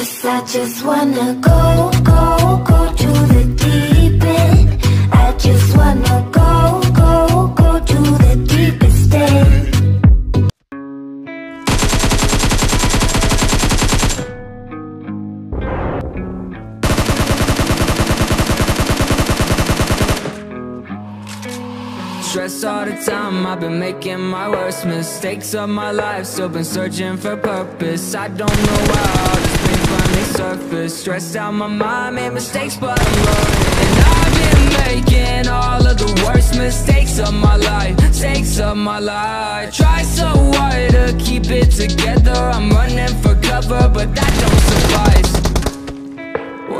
Cause I just wanna go, go, go to the deep Stress all the time, I've been making my worst mistakes of my life. Still been searching for purpose. I don't know why all this pain finally surfaced Stressed out my mind, made mistakes but I'm learning And I've been making all of the worst mistakes of my life. Mistakes of my life. Try so hard to keep it together. I'm running for cover but that don't suffice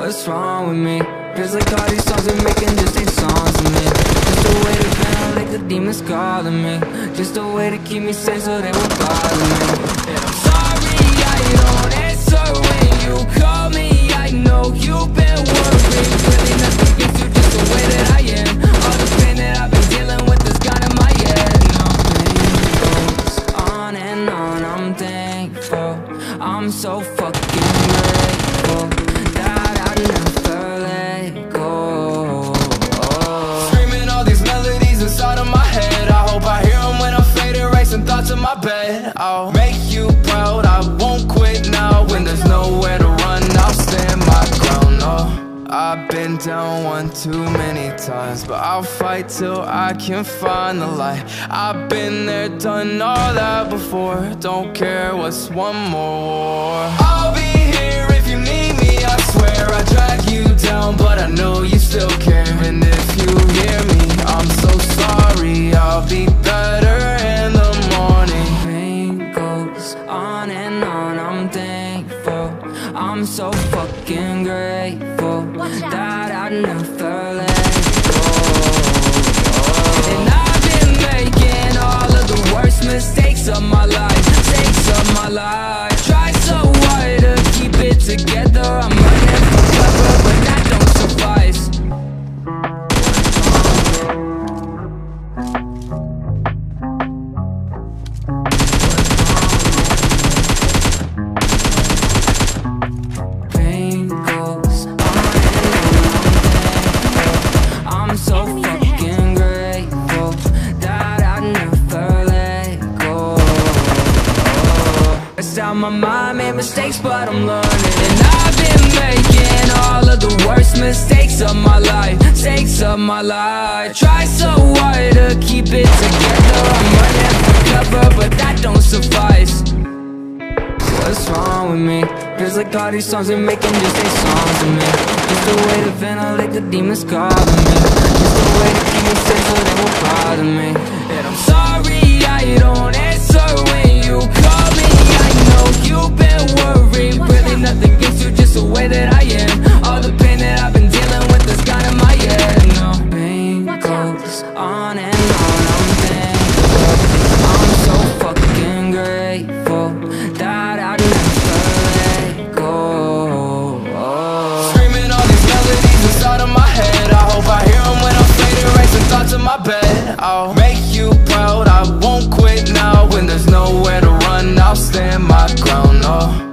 What's wrong with me? Feels like all these songs are making just ain't songs to me. Just a way to vent like the demons calling me. Just a way to keep me safe so they won't bother me. And I'm sorry I don't answer when you call me. I know you've been worried. Really nothing against you, just the way that I am. All the pain that I've been dealing with is gone in my head. No, pain goes on and on, I'm thankful. I'm so fucking down one too many times But I'll fight till I can find the light. I've been there, done all that before. Don't care what's one more war. I'll be here if you need me I swear I drag you down But I know you still care. And if you hear me I'm so sorry. I'll be better in the morning. Pain goes on and on, I'm thankful I'm so fucking grateful That I never let go. And I've been making all of the worst mistakes of my life Mistakes of my life. Try so hard to keep it together I'm running out my mind, made mistakes but I'm learning. And I've been making all of the worst mistakes of my life Mistakes of my life. Try so hard to keep it together. I'm running for cover but that don't suffice. What's wrong with me? Feels like all these songs are making just ain't songs to me. Just a way to ventilate the demons calling me. Just a way to keep me safe so they won't bother me I'll make you proud. I won't quit now When there's nowhere to run. I'll stand my ground, no